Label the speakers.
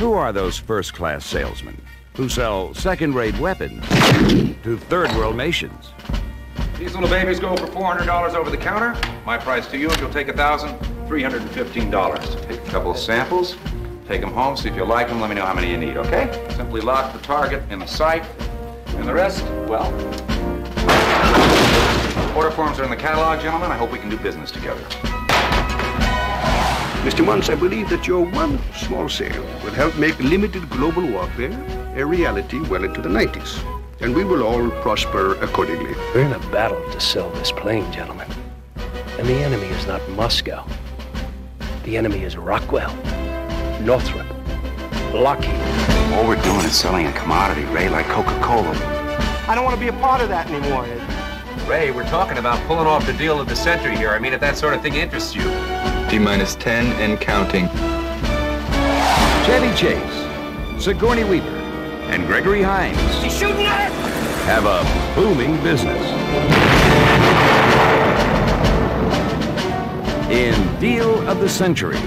Speaker 1: Who are those first class salesmen who sell second rate weapons to third world nations?
Speaker 2: These little babies go for $400 over the counter. My price to you, if you'll take a thousand, $315. Take a couple of samples, take them home, see if you like them, let me know how many you need, okay? Simply lock the target in the sight, and the rest, well. Order forms are in the catalog, gentlemen. I hope we can do business together.
Speaker 3: Mr. Muntz, I believe that your one small sale will help make limited global warfare a reality well into the 90s and we will all prosper accordingly.
Speaker 4: We're in a battle to sell this plane, gentlemen. And the enemy is not Moscow. The enemy is Rockwell, Northrop, Lockheed.
Speaker 5: All we're doing is selling a commodity, Ray, like Coca-Cola.
Speaker 6: I don't want to be a part of that anymore, Ed.
Speaker 2: Ray, we're talking about pulling off the deal of the century here. I mean, if that sort of thing interests you.
Speaker 7: D minus 10 and counting.
Speaker 1: Chevy Chase, Sigourney Weaver, and Gregory Hines
Speaker 6: He's shooting at us!
Speaker 1: have a booming business. In Deal of the Century,